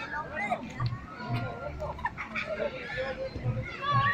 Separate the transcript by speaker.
Speaker 1: Hello, friend.